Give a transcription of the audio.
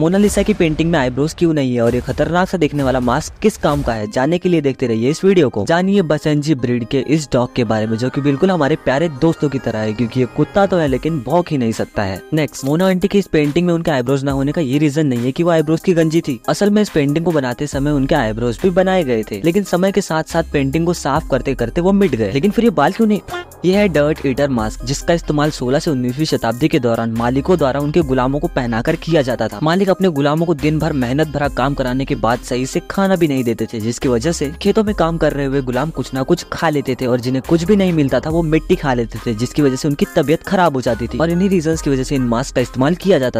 Mona Lisa की painting में eyebrows क्यों नहीं है और ये खतरनाक सा देखने वाला मास्क किस काम का है? जानने के लिए देखते रहिए इस वीडियो को। जानिए बसंजी ब्रीड के इस डॉग के बारे में, जो कि बिल्कुल हमारे प्यारे दोस्तों की तरह है, क्योंकि ये कुत्ता तो है, लेकिन भौक ही नहीं सकता है। नेक्स्ट मोना आंटी की इस पेंटिंग में उनके आईब्रोज ना होने का ये रीजन नहीं है की वो आईब्रोज की गंजी थी। असल में इस पेंटिंग को बनाते समय उनके आईब्रोज भी बनाए गए थे, लेकिन समय के साथ साथ पेंटिंग को साफ़ करते करते वो मिट गए। लेकिन फिर ये बाल क्यों नहीं? यह है डर्ट ईटर मास्क जिसका इस्तेमाल 16 से 19वीं शताब्दी के दौरान मालिकों द्वारा उनके गुलामों को पहनाकर किया जाता था। मालिक अपने गुलामों को दिन भर मेहनत भरा काम कराने के बाद सही से खाना भी नहीं देते थे, जिसकी वजह से खेतों में काम कर रहे हुए गुलाम कुछ ना कुछ खा लेते थे और जिन्हें कुछ भी नहीं मिलता था वो मिट्टी खा लेते थे, जिसकी वजह से उनकी तबियत खराब हो जाती थी और इन्हीं रीजन की वजह से इन मास्क का इस्तेमाल किया जाता